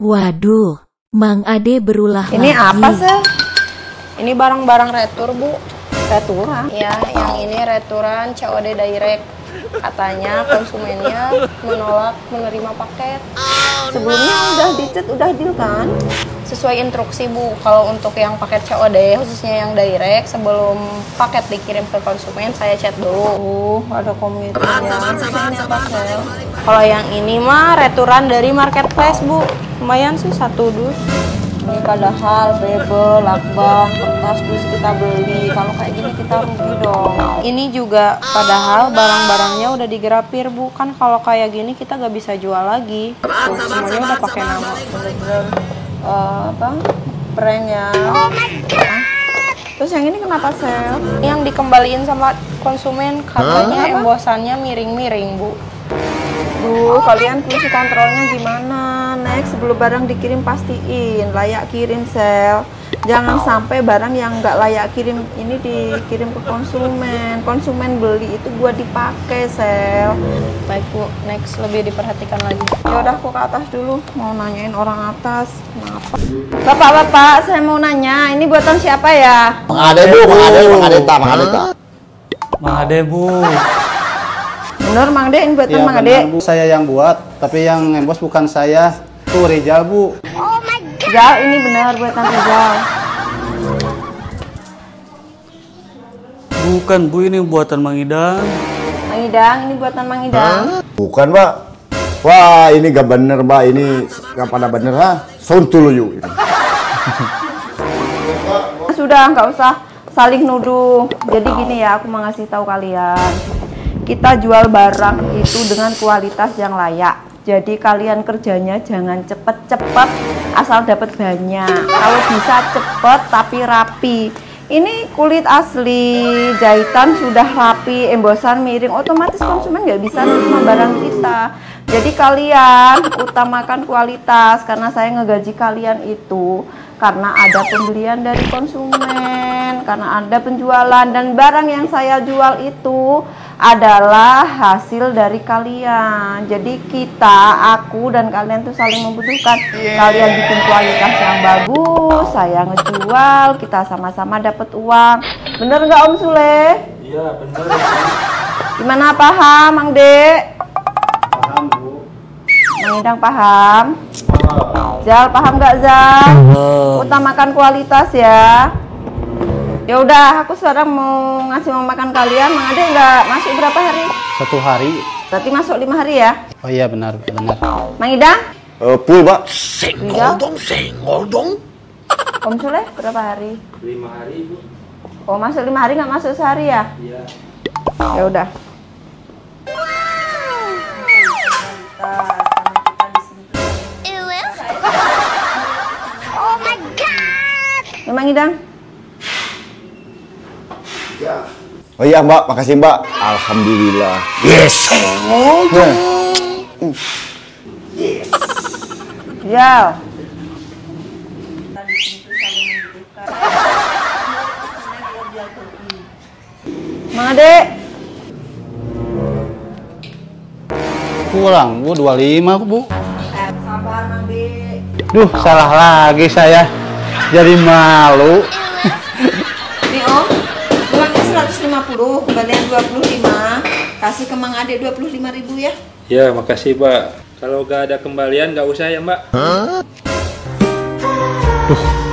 Waduh, Mang Ade berulah Ini lagi. apa sih? Ini barang-barang retur, Bu. Returan? Ya, yang ini returan COD direct. Katanya konsumennya menolak menerima paket. Sebelumnya udah dicet, udah deal kan? Sesuai instruksi, Bu. Kalau untuk yang paket COD, khususnya yang direct, sebelum paket dikirim ke konsumen, saya chat dulu. Uh, ada komitmennya. Apa, Sel? Kalau yang ini mah returan dari marketplace, Bu. Lumayan sih satu dus. Ini padahal bebel, lakban, kertas dus kita beli. Kalau kayak gini kita rugi dong. Ini juga padahal barang-barangnya udah digrapir, Bu. Kan kalau kayak gini kita gak bisa jual lagi. Tuh, semuanya udah pakai nama. Bener-bener eh, apa? Prank ya. Terus yang ini kenapa sel? Yang dikembaliin sama konsumen katanya embosannya miring-miring, Bu. Bu, kalian fungsi kontrolnya gimana? Next, sebelum barang dikirim pastiin layak kirim sel. Jangan sampai barang yang nggak layak kirim ini dikirim ke konsumen. Konsumen beli itu buat dipakai sel. Baik bu, next lebih diperhatikan lagi. Ya udah aku ke atas dulu. Mau nanyain orang atas. Kenapa? Bapak-bapak, saya mau nanya. Ini buatan siapa ya? Mang Ade bu, Mang Ade, Mang Ade ta, Mang Ade ta. Mang Ade bu. Bener Mang De, ini buatan Iya Mang Ade. bu. Saya yang buat, tapi yang embos bukan saya. Tuh Rizal bu. Rizal, ini benar buatan Rizal. Bukan bu, ini buatan Mang Idang. Mang Idang, ini buatan Mang Idang. Bukan, Mbak. Wah, ini gak bener, Mbak. Ini gak pada bener, ha? Sontul yuk. Sudah, nggak usah saling nuduh. Jadi gini ya, aku mau ngasih tahu kalian. Kita jual barang itu dengan kualitas yang layak. Jadi kalian kerjanya jangan cepet-cepet asal dapat banyak. Kalau bisa cepet tapi rapi. Ini kulit asli, jahitan sudah rapi, embosan miring, otomatis konsumen nggak bisa nerima barang kita. Jadi kalian utamakan kualitas karena saya ngegaji kalian itu karena ada pembelian dari konsumen, karena ada penjualan dan barang yang saya jual itu adalah hasil dari kalian. Jadi kita, aku dan kalian tuh saling membutuhkan. Kalian bikin kualitas yang bagus, saya ngejual, kita sama-sama dapat uang. Bener nggak Om Sule? Iya benar. Gimana paham, Mang Dek? Paham bu. Mang Idang paham? Zal paham nggak Zal? Utamakan kualitas ya. Ya udah, aku sekarang mau ngasih mau makan kalian. Mang Ade nggak masuk berapa hari? Satu hari. Berarti masuk lima hari ya. Oh iya benar benar. Mang Idang? Eh, pul, Mbak. Rizal? Om Sule berapa hari? Lima hari bu. Oh masuk lima hari nggak masuk sehari ya? Iya. Ya udah. Ya, Idang? Oh iya, Mbak. Makasih, Mbak. Alhamdulillah. Yes. Ya. Mang Ade, Kurang bu, 25 bu. sabar Mang De. Duh, salah lagi saya. Jadi malu. Nih Om, uangnya 150, kembalian 25. Kasih ke Mang Ade 25 ribu ya. Ya, makasih, Mbak. Kalau nggak ada kembalian, nggak usah ya, Mbak. Duh,